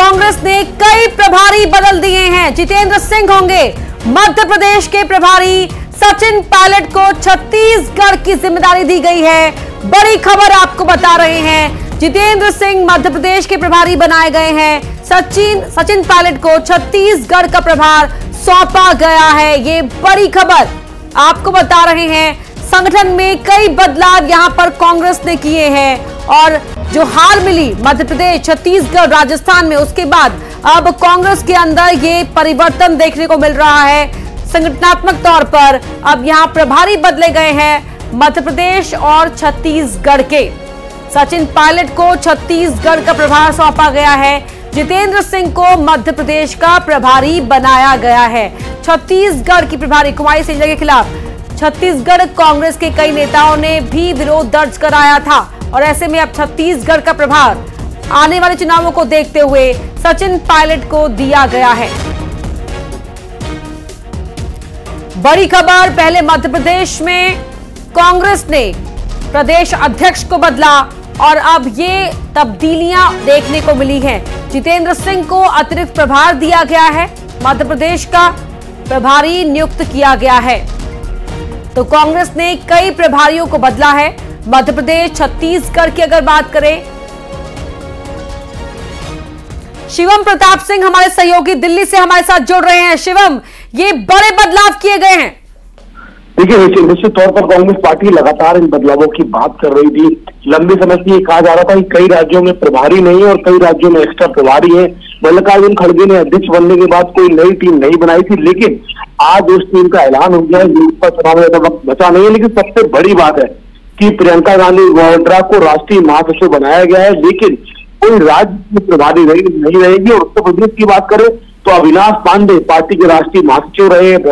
कांग्रेस ने कई प्रभारी बदल दिए हैं। जितेंद्र सिंह होंगे मध्य प्रदेश के प्रभारी। सचिन पायलट को छत्तीसगढ़ की ज़िम्मेदारी दी गई है। बड़ी खबर आपको बता रहे हैं। जितेंद्र सिंह मध्य प्रदेश के प्रभारी बनाए गए हैं। सचिन सचिन पायलट को छत्तीसगढ़ का प्रभार सौंपा गया है। ये बड़ी खबर आपको बता रहे हैं। संगठन में कई बदलाव यहाँ पर कांग्रेस ने किए हैं और जो हार मिली मध्य प्रदेश, छत्तीसगढ़, राजस्थान में। उसके बाद अब कांग्रेस के अंदर ये परिवर्तन देखने को मिल रहा है। संगठनात्मक तौर पर अब यहाँ प्रभारी बदले गए हैं मध्य प्रदेश और छत्तीसगढ़ के। सचिन पायलट को छत्तीसगढ़ का प्रभार सौंपा गया है। जितेंद्र सिंह को मध्य प्रदेश का प्रभारी बनाया गया है। छत्तीसगढ़ की प्रभारी कुमारी सिंह के खिलाफ छत्तीसगढ़ कांग्रेस के कई नेताओं ने भी विरोध दर्ज कराया था। और ऐसे में अब छत्तीसगढ़ का प्रभार आने वाले चुनावों को देखते हुए सचिन पायलट को दिया गया है। बड़ी खबर, पहले मध्य प्रदेश में कांग्रेस ने प्रदेश अध्यक्ष को बदला और अब ये तब्दीलियाँ देखने को मिली हैं। जितेंद्र सिंह को अतिरिक्त प्रभार दिया गया है मध्य प्रदेश का प्रभारी नियुक्त किया गया है। तो कांग्रेस ने कई प्रभारियों को बदला है मध्य प्रदेश छत्तीसगढ़ की अगर बात करें। शिवम प्रताप सिंह हमारे सहयोगी दिल्ली से हमारे साथ जुड़ रहे हैं। शिवम, ये बड़े बदलाव किए गए हैं। देखिए निश्चित तौर पर कांग्रेस पार्टी लगातार इन बदलावों की बात कर रही थी। लंबे समय से ये कहा जा रहा था कि कई राज्यों में प्रभारी नहीं और कई राज्यों में एक्स्ट्रा प्रभारी है। मल्लिकार्जुन खड़गे ने अध्यक्ष बनने के बाद कोई नई टीम नहीं बनाई थी, लेकिन आज उस टीम का ऐलान हो गया है। पर चुनाव वक्त बचा नहीं है, लेकिन सबसे बड़ी बात है कि प्रियंका गांधी वाड्रा को राष्ट्रीय महासचिव बनाया गया है लेकिन कोई राज्य प्रभारी नहीं, रहेगी। और उत्तर प्रदेश की बात करें तो अविनाश पांडे पार्टी के राष्ट्रीय महासचिव रहे हैं।